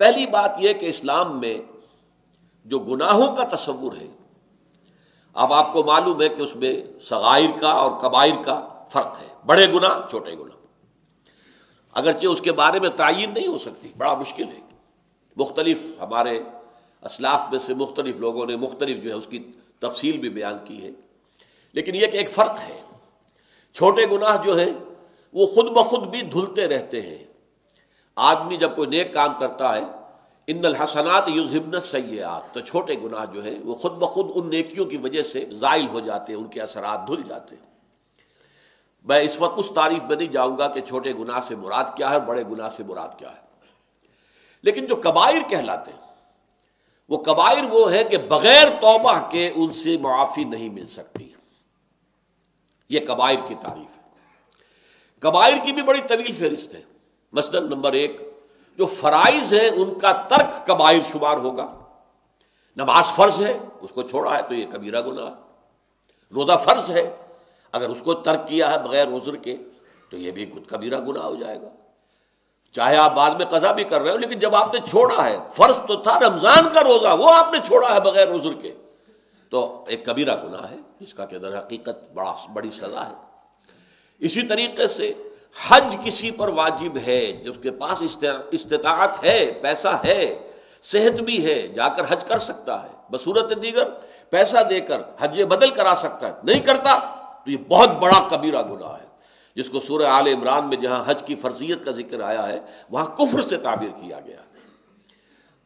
पहली बात यह कि इस्लाम में जो गुनाहों का तस्वुर है, अब आपको मालूम है कि उसमें सगाइर का और कबाइर का फ़र्क है। बड़े गुना छोटे गुना अगरचे उसके बारे में तयन नहीं हो सकती, बड़ा मुश्किल है। मुख्तलिफ़ हमारे असलाफ में से मुख्तलिफ़ लोगों ने मुख्तलिफ़ जो है उसकी तफसील भी बयान की है। लेकिन यह कि एक फ़र्क है, छोटे गुनाह जो है, वो खुद ब खुद भी धुलते रहते हैं। आदमी जब कोई नेक काम करता है इन हसनात युजहिबन सयात तो छोटे गुनाह जो है, वो खुद ब खुद उन नेकियों की वजह से जायल हो जाते हैं, उनके असरात धुल जाते हैं। मैं इस वक्त उस तारीफ़ में नहीं जाऊँगा कि छोटे गुनाह से मुराद क्या है बड़े गुनाह से मुराद क्या है। लेकिन जो कबाइर कहलाते हैं, वो कबाइर वो है कि बगैर तौबा के उनसे मुआफ़ी नहीं मिल सकती। ये कबाइर की तारीफ़ है। कबाइर की भी बड़ी तवील फहरिस्त है। मसलन नंबर एक, जो फराइज है, उनका तर्क कबाइर शुमार होगा? नमाज़ फ़र्ज़ है, उसको छोड़ा है तो ये कबीरा गुना रोजा फ़र्ज़ है, अगर उसको तर्क किया है बगैर उज्र के तो ये भी कुछ कबीरा गुना हो जाएगा। चाहे आप बाद में कजा भी कर रहे हो, लेकिन जब आपने छोड़ा है, फ़र्ज़ तो था रमज़ान का रोजा, वो आपने छोड़ा है बगैर उज्र के तो एक कबीरा गुना है, जिसका के अंदर हकीकत बड़ा, बड़ी सजा है। इसी तरीके से हज किसी पर वाजिब है, जिसके पास इस्तात है, पैसा है, सेहत भी है, जाकर हज कर सकता है। बसूरत दीगर, पैसा देकर हज बदल करा सकता है। नहीं करता तो ये बहुत बड़ा कबीरा गुना है। जिसको सूर्य आल इमरान में जहाँ हज की फर्जियत का ज़िक्र आया है, वहाँ कुफर से ताबीर किया गया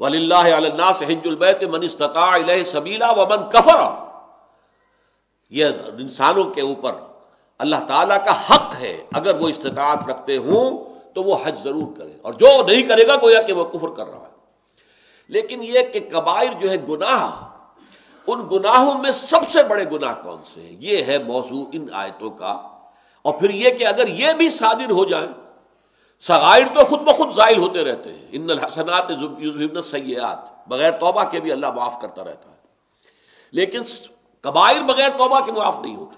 वल्ला से हिजुलबैत मन इस्ता सबीला वमन कफर। यह इंसानों के ऊपर अल्लाह ताला का हक है। अगर वो इस्तात रखते हों तो वो हज ज़रूर करें। और जो नहीं करेगा, गोया कि वो कुफर कर रहा है। लेकिन यह कि कबाइर जो है गुनाह, उन गुनाहों में सबसे बड़े गुनाह कौन से हैं? ये है मौजू इन आयतों का। और फिर यह कि अगर ये भी सादिर हो जाए, सगाइर तो खुद ब खुद जाहिल होते रहते हैं। इन हसनात सयात बगैर तोबा के भी अल्लाह माफ़ करता रहता है। लेकिन कबायर बगैर तोबा के माफ़ नहीं होते।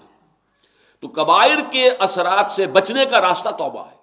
तो कबायर के असरात से बचने का रास्ता तोबा है।